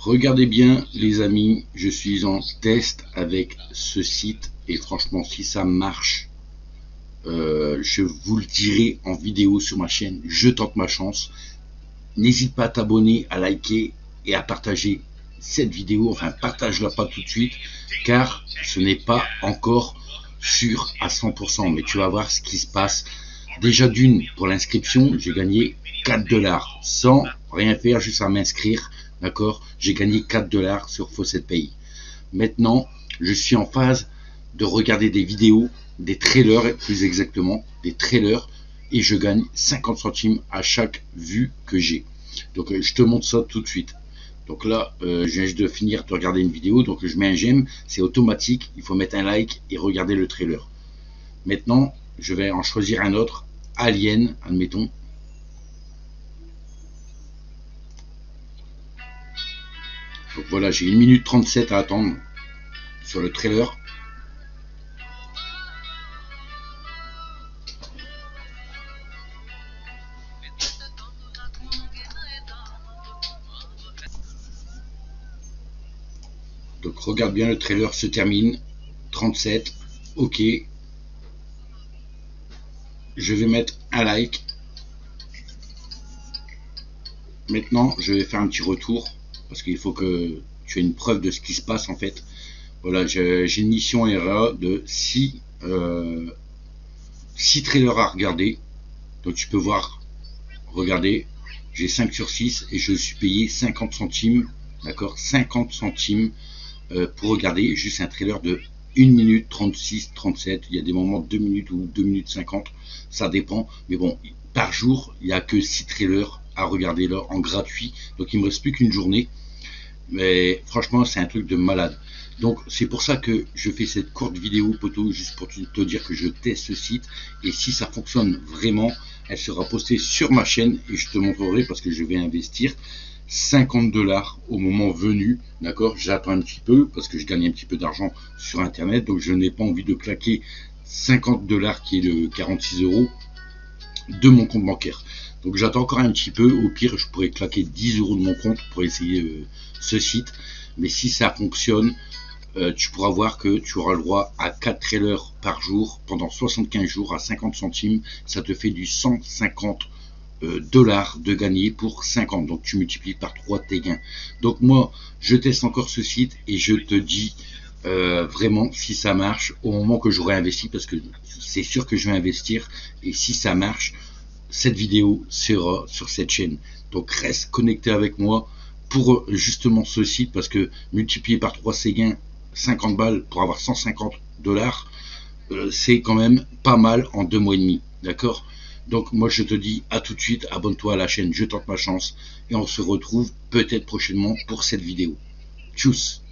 Regardez bien les amis, je suis en test avec ce site et franchement si ça marche, euh, je vous le dirai en vidéo sur ma chaîne, je tente ma chance. N'hésite pas à t'abonner, à liker et à partager cette vidéo, enfin partage-la pas tout de suite car ce n'est pas encore sûr à 100% mais tu vas voir ce qui se passe. Déjà d'une pour l'inscription j'ai gagné 4 dollars. Sans rien faire juste à m'inscrire d'accord? J'ai gagné 4 dollars sur Faucet Pay maintenant je suis en phase de regarder des vidéos des trailers plus exactement des trailers et je gagne 50 centimes à chaque vue que j'ai donc je te montre ça tout de suite donc là, euh, je viens de finir de regarder une vidéo, donc je mets un j'aime, c'est automatique, il faut mettre un like et regarder le trailer. Maintenant, je vais en choisir un autre, Alien, admettons. Donc voilà, j'ai 1 minute 37 à attendre sur le trailer. Donc regarde bien, le trailer se termine. 37, ok. Je vais mettre un like. Maintenant, je vais faire un petit retour parce qu'il faut que tu aies une preuve de ce qui se passe en fait. Voilà, j'ai une mission RA de 6 euh, trailers à regarder. Donc tu peux voir, regardez, j'ai 5 sur 6 et je suis payé 50 centimes, d'accord 50 centimes euh, pour regarder juste un trailer de 1 minute 36, 37. Il y a des moments de 2 minutes ou 2 minutes 50. Ça dépend. Mais bon, par jour, il n'y a que 6 trailers à regarder là en gratuit. Donc il me reste plus qu'une journée. Mais franchement, c'est un truc de malade. Donc c'est pour ça que je fais cette courte vidéo poteau juste pour te dire que je teste ce site et si ça fonctionne vraiment, elle sera postée sur ma chaîne et je te montrerai parce que je vais investir. 50 dollars au moment venu, d'accord? J'attends un petit peu parce que je gagne un petit peu d'argent sur Internet, donc je n'ai pas envie de claquer 50 dollars qui est le 46 euros de mon compte bancaire. Donc j'attends encore un petit peu, au pire je pourrais claquer 10 euros de mon compte pour essayer euh, ce site, mais si ça fonctionne, euh, tu pourras voir que tu auras le droit à 4 trailers par jour pendant 75 jours à 50 centimes, ça te fait du 150 euh, dollars de gagner pour 50. Donc tu multiplies par 3 tes gains. Donc moi, je teste encore ce site et je te dis euh, vraiment si ça marche au moment que j'aurai investi parce que c'est sûr que je vais investir et si ça marche, cette vidéo sera sur cette chaîne. Donc reste connecté avec moi pour justement ce site parce que multiplier par 3 ses gains 50 balles pour avoir 150 dollars euh, c'est quand même pas mal en deux mois et demi d'accord? Donc moi je te dis à tout de suite, abonne-toi à la chaîne, je tente ma chance et on se retrouve peut-être prochainement pour cette vidéo. Tchuss